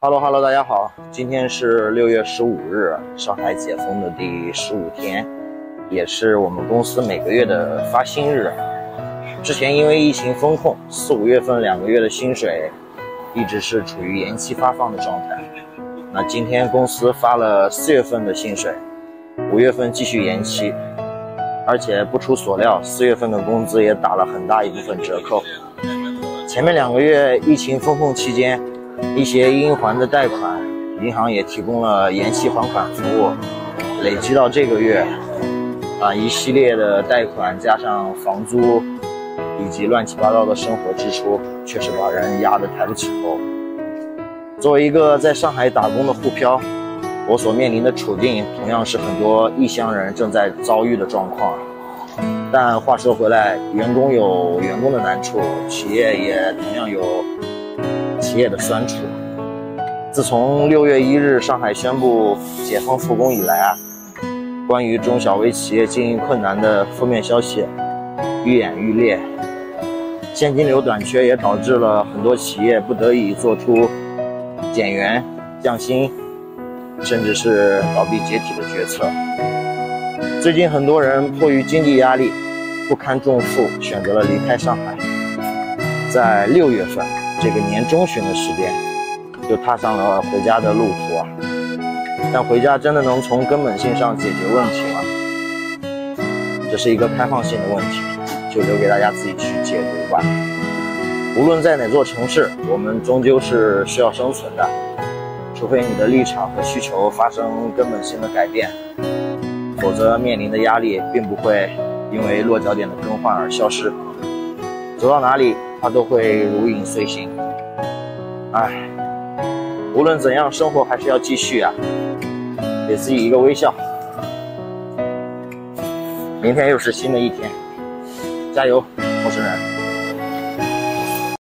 Hello Hello，大家好，今天是六月十五日，上海解封的第十五天，也是我们公司每个月的发薪日。之前因为疫情封控，四五月份两个月的薪水一直是处于延期发放的状态。那今天公司发了四月份的薪水，五月份继续延期，而且不出所料，四月份的工资也打了很大一部分折扣。前面两个月疫情封控期间。一些应还的贷款，银行也提供了延期还款服务，累积到这个月，啊，一系列的贷款加上房租，以及乱七八糟的生活支出，确实把人压得抬不起头。作为一个在上海打工的沪漂，我所面临的处境同样是很多异乡人正在遭遇的状况。但话说回来，员工有员工的难处，企业也同样有。业的酸楚。自从六月一日上海宣布解封复工以来啊，关于中小微企业经营困难的负面消息愈演愈烈，现金流短缺也导致了很多企业不得已做出减员、降薪，甚至是倒闭解体的决策。最近很多人迫于经济压力，不堪重负，选择了离开上海。在六月份。这个年中旬的时间，就踏上了回家的路途啊！但回家真的能从根本性上解决问题吗？这是一个开放性的问题，就留给大家自己去解读吧。无论在哪座城市，我们终究是需要生存的，除非你的立场和需求发生根本性的改变，否则面临的压力并不会因为落脚点的更换而消失。走到哪里？他都会如影随形。唉，无论怎样，生活还是要继续啊！给自己一个微笑。明天又是新的一天，加油，陌生人！